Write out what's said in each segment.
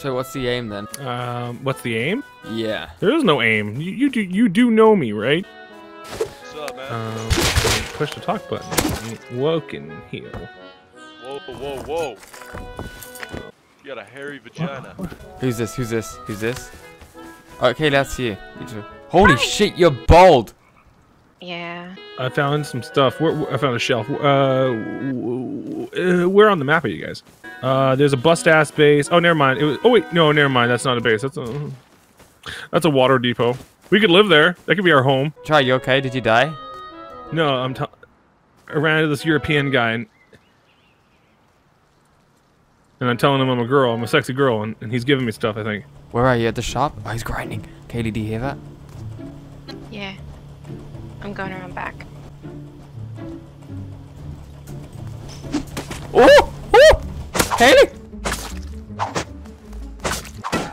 So what's the aim then? Um, what's the aim? Yeah. There is no aim. You, you do you do know me, right? What's up, man? Um, push the talk button. Woken heal. whoa, whoa, whoa. You got a hairy vagina. Who's this? Who's this? Who's this? Okay, let's see. Holy shit, you're bald. Yeah. I found some stuff. Where, where- I found a shelf. Uh, w- w- uh, where on the map are you guys? Uh, there's a bust ass base. Oh, never mind. It was. Oh wait, no, never mind. That's not a base. That's a. That's a water depot. We could live there. That could be our home. Try, you okay? Did you die? No, I'm. T- I ran into this European guy and. And I'm telling him I'm a girl. I'm a sexy girl, and, and he's giving me stuff. I think. Where are you? At the shop? Oh, he's grinding. Katie, do you hear that? Yeah. I'm going around back. Oh! Oh! Kaylee!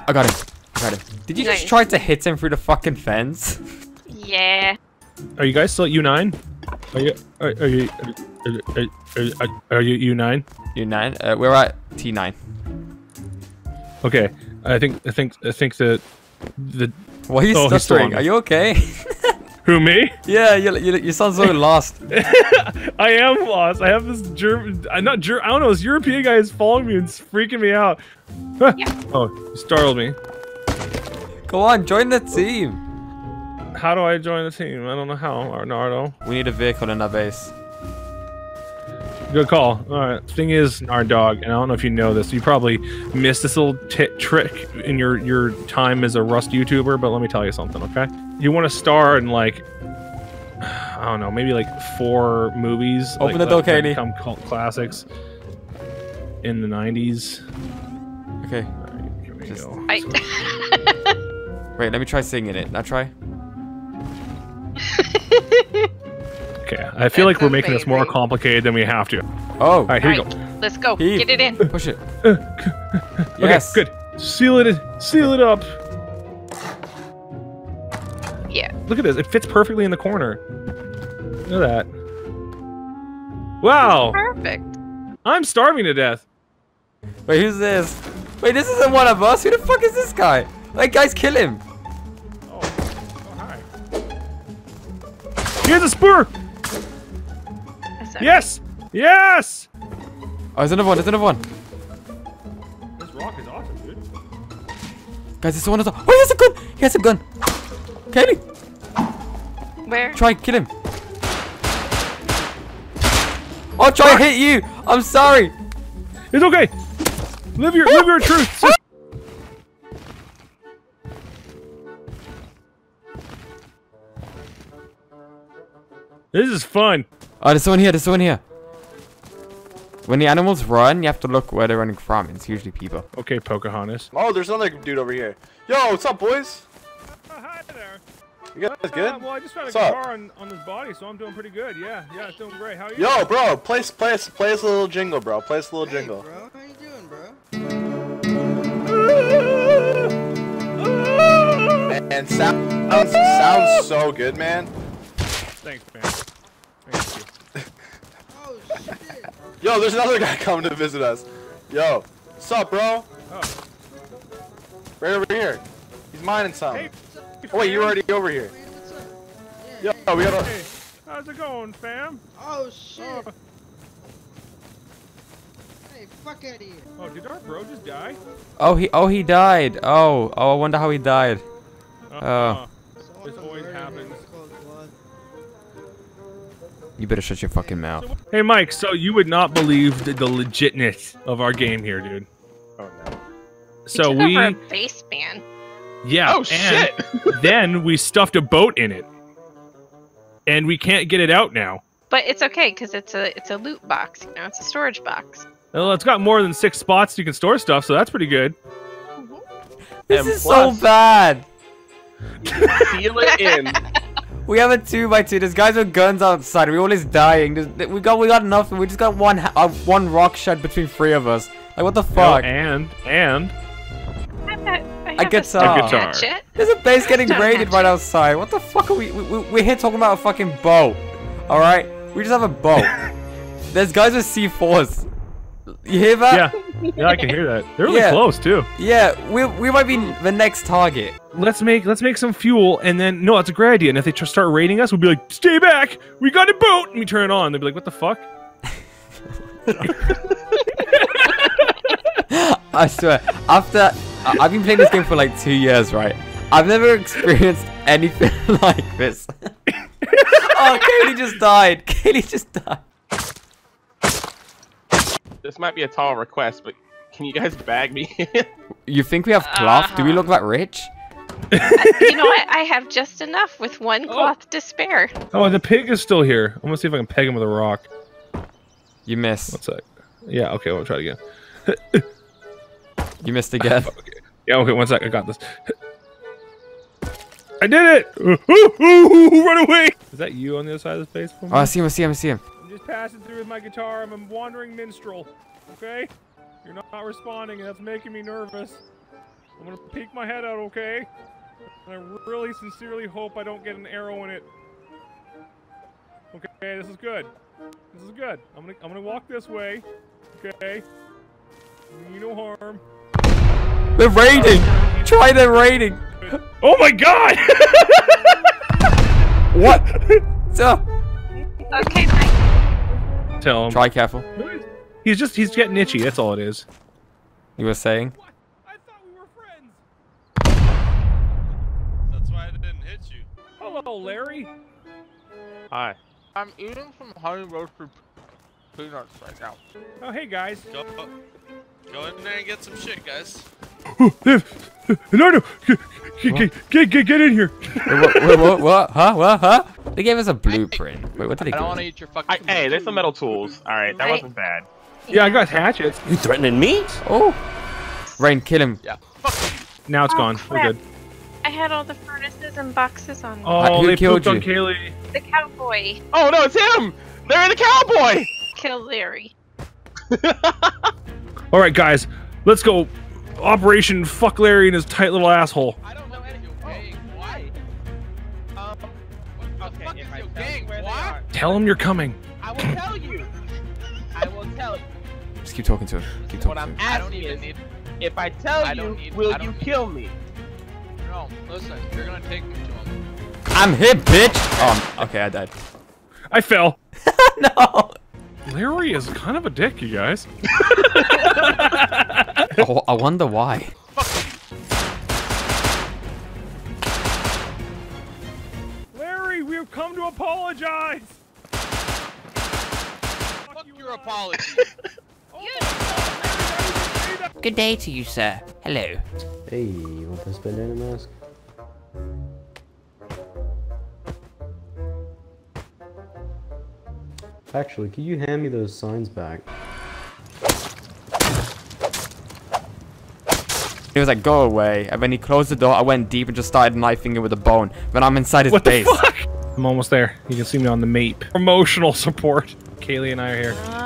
I got him. I got him. Did you just try to hit him through the fucking fence? Yeah. Are you guys still at U9? Are you? Are, are you? Are, are, are, are you U9? U9? Uh, we're at T9. Okay. I think. I think. I think that. The Why are you Oh, he's stuttering? Are you okay? who me? yeah, you, you, you sound so lost. I am lost. I have this German. I'm uh, not Ger. I don't know. This European guy is following me and it's freaking me out. Huh. Oh, you startled me. Go on, join the team. How do I join the team? I don't know how. Enardo. We need a vehicle in our base. Good call. All right. Thing is, our dog, and I don't know if you know this. You probably missed this little ti trick in your your time as a Rust YouTuber, but let me tell you something, okay? You want to star in like, I don't know, maybe like four movies. Open like, the door, that- that Katie. Become cult classics in the '90s. Okay. All right, here we Just- go. I. Wait, let me try singing it. Now try. I feel like we're making this more complicated than we have to. Oh, All right, here you Alright, go. Let's go. Heave. Get it in. push it. Okay, Yes. good. Seal it. Seal it up. Yeah. Look at this. It fits perfectly in the corner. Look at that. Wow. Perfect. I'm starving to death. Wait, who's this? Wait, this isn't one of us. Who the fuck is this guy? Like, guys, kill him. Oh, oh hi. Here's a spur. That's alright. Yes. Yes. Oh, there's another one. There's another one. This rock is awesome, dude. Guys, there's one. Oh, he has a gun. He has a gun. Kaylee, Where? try and kill him. I'll try to hit you. I'm sorry. It's okay. Live your live your truth. This is fun. Oh, there's someone here. There's someone here. When the animals run, you have to look where they're running from. It's usually people. Okay, Pocahontas. Oh, there's another dude over here. Yo, what's up, boys? hi there. You guys uh, good? well, I just found What's up? on, on this body, so I'm doing pretty good. Yeah, yeah, it's doing great. How are you? Yo, bro, play us, play us, play us a little jingle, bro. Play us a little Hey, jingle. bro. How you doing, bro? And sounds sounds so good, man. Thanks, man. Thank you. Oh, shit. Yo, there's another guy coming to visit us. Yo, what's up, bro? Oh, Right over here. He's mining something. hey. Oh, wait, you're already over here. Man, what's up? Yo, Yeah, we gotta. Hey, how's it going, fam? Oh, shit. Oh, Hey, fuck out of here. oh, did our bro just die? Oh, he. Oh, he died. Oh. Oh, I wonder how he died. Uh, Oh. Someone You better shut your fucking mouth. Hey, Mike. So you would not believe the, the legitness of our game here, dude. Oh no. So took we, over a base man. yeah. Oh, and shit. then we stuffed a boat in it, and we can't get it out now. But it's okay because it's a it's a loot box. You know, it's a storage box. Well, it's got more than six spots you can store stuff, so that's pretty good. Mm-hmm. This And is plus- so bad. Seal it in. We have a two by two. There's guys with guns outside. We always dying. There's, we got we got nothing. We just got one ha- uh, one rock shed between three of us. Like what the fuck? and and I have that- I A have guitar. stone A guitar. hatchet. There's a base getting raided right outside. What the fuck are we? we, we we're here talking about a fucking boat. All right, we just have a boat. There's guys with C4s. You hear that? Yeah, yeah, I can hear that. They're really Yeah. close too. Yeah, we, we might be the next target. Let's make let's make some fuel, and then no, that's a great idea. And if they tr- start raiding us, we'll be like, "Stay back! We got a boat!" And we turn it on. They'll be like, "What the fuck?" I swear, after I- I've been playing this game for like two years, right? I've never experienced anything like this. oh, Kaylee just died. Kaylee just died. This might be a tall request, but can you guys bag me? You think we have cloth? Do we look that rich? Uh, you know what? I have just enough with one oh. cloth to spare. Oh, the pig is still here. I'm gonna see if I can peg him with a rock. You missed. One sec. Yeah, okay, we'll try it again. You missed again. Yeah, okay, one sec. I got this. I did it! Run away! Is that you on the other side of the space? Oh, I see him, I see him, I see him. I'm just passing through with my guitar. I'm a wandering minstrel. Okay? You're not responding, and that's making me nervous. I'm gonna peek my head out, okay? And I really sincerely hope I don't get an arrow in it. Okay, this is good. This is good. I'm gonna I'm gonna walk this way. Okay? You no harm. They're raiding! Try the raiding! Oh my god! What? So, Okay, bye. Tell him. try careful. He's just he's getting itchy, that's all it is. You were saying? I thought we were friends. That's why I didn't hit you. Hello, Larry. Hi. I'm eating some honey roasted peanuts right now. Oh hey guys. Go, go in there and get some shit, guys. No no get, get, get, get in here. Wait, what, what, what? Huh? What? Huh? They gave us a blueprint. Wait, what did they I don't want to eat your fucking. I, hey, there's some metal tools. All right, that Right. wasn't bad. Yeah, I got hatchets. You threatening me? Oh! Rain, kill him. Yeah. Fuck. Now it's Oh, gone. We're good. I had all the furnaces and boxes on me. Oh, uh, who they killed pooped on you? Kaylee. The cowboy Oh no, it's him! Larry the cowboy! killed Larry. All right, guys, let's go. Operation Fuck Larry and his tight little asshole. Tell him you're coming. I will tell you. I will tell you. Just keep talking to him. Keep What talking I'm to him. I don't asking even is, need. if I tell I you, need- will I don't you need- kill me? No, listen. You're gonna take me to him. I'm hit, bitch! Oh, okay, I died. I fell. no! Larry is kind of a dick, you guys. Oh, I wonder why. Larry, we've come to apologize. Fuck your apology. Good day to you, sir. Hello. Hey, you want this bandana mask? Actually, could you hand me those signs back? He was like, go away. And when he closed the door, I went deep and just started knifing him with a bone. Then I'm inside his What the base. fuck? I'm almost there. You can see me on the map. Emotional support. Kaylee and I are here.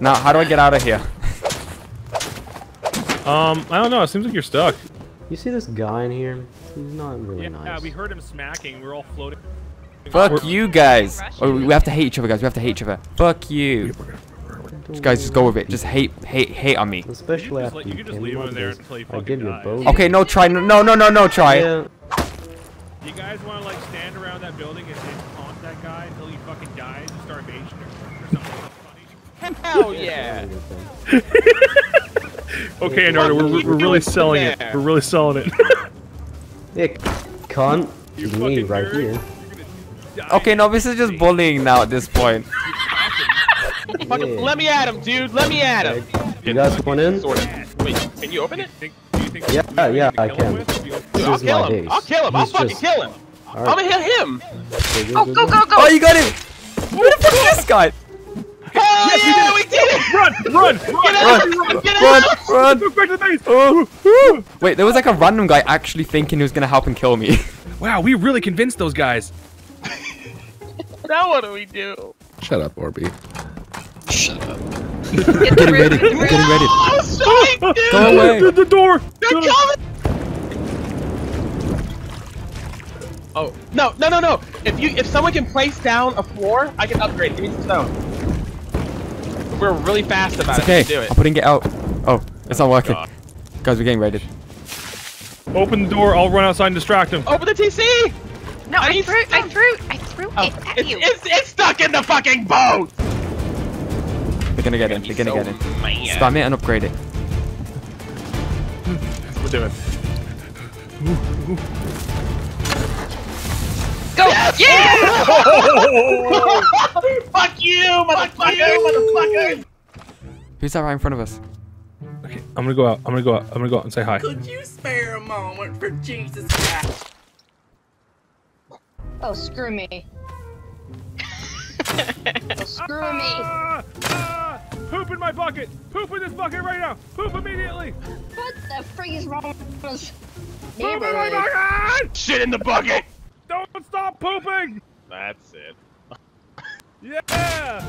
Now, how do I get out of here? Um, I don't know. It seems like you're stuck. You see this guy in here? He's not really Yeah, nice. we heard him smacking. We're all floating. Fuck We're- you guys. Oh, we have to hate each other, guys. We have to hate each other. Fuck you. Just, guys, just go with it. Just hate, hate, hate on me. Especially You after you, you can just came leave him in there this. until he I fucking you dies. both. Okay, no, try. No, no, no, no, try. Yeah. You guys want to like stand around that building and, and taunt that guy until he fucking dies of starvation or, or something that's funny? Hell yeah! Okay, Nardo, we're, we're, we're really selling it. We're really selling it. Yeah, cunt. You Me right nerd. here. You're gonna die. Okay, no, this is just bullying now at this point. Yeah. let me at him, dude. Let me at him. You guys want in? Sort of. Wait, can you open it? Think- do you think Yeah, yeah, I can. him with? Or do you- Dude, This I'll kill him. I'll kill him. I'll He's fucking just- kill him. I'm gonna hit him. Okay, oh, go, go, go! Oh, you got him! Where the fuck is this guy? Hell yeah, we did it! Run! Run! Get Run! out! Run! Get Run! out! Run! Look back to the base! Oh, woo. Wait, there was like a random guy actually thinking he was gonna help and kill me. Wow, we really convinced those guys. Now what do we do? Shut up, Orby. Shut up. Get Getting through, ready. get through. Getting ready. Oh, sorry, dude! Go away. The, the door! They're coming! Oh no no no no! If you if someone can place down a floor, I can upgrade. Give me some stone. We're really fast about It's it. okay. Do it. I'm putting it out. Oh, it's not working. Oh, God. Guys, we're getting raided. Open the door. I'll run outside and distract him. Open the TC. No, I need threw, I threw, I threw Oh, it at it's, you. it's it's stuck in the fucking boat. They're gonna get in. They're gonna get in. Spam it and upgrade it. Hmm, we're doing. Go! Yeah! Fuck you, motherfucker, motherfucker. Who's that right in front of us? Okay, I'm gonna go out. I'm gonna go out. I'm gonna go out and say hi. Could you spare a moment for Jesus Christ? Oh, screw me. oh, screw me. Ah, ah, poop in my bucket. Poop in this bucket right now. Poop immediately. What the freak is wrong with this Poop in my neighborhood? bucket. Shit in the bucket. Stop pooping! That's it. yeah!